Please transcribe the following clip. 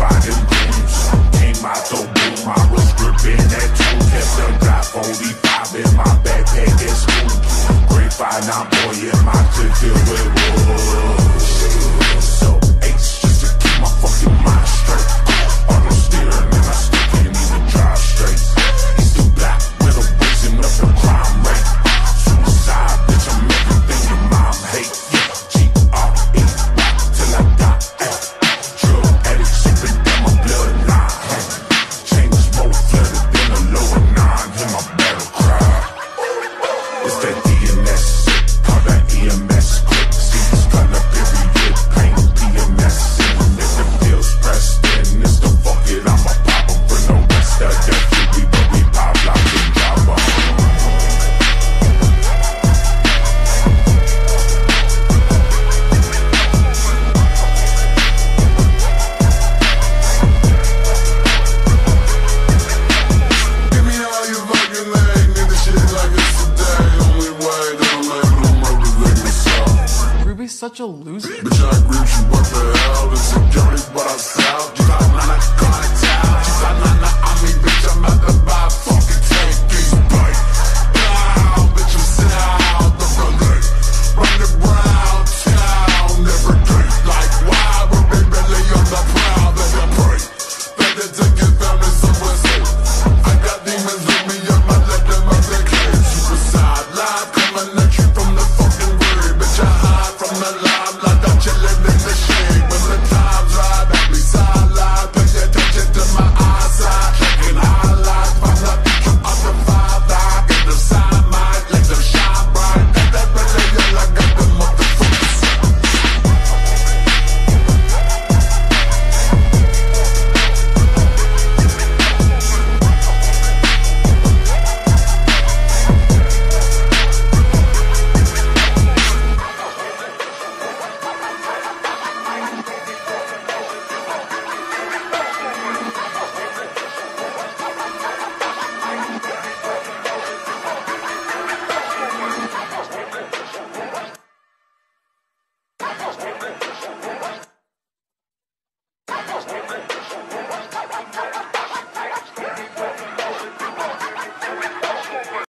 finding clues. Came out the womb, My was gripping that tool, Kept a Glock 45 in my backpack at school. Grapevine, I'm boy, yeah, my click filled with wood. So such a loser.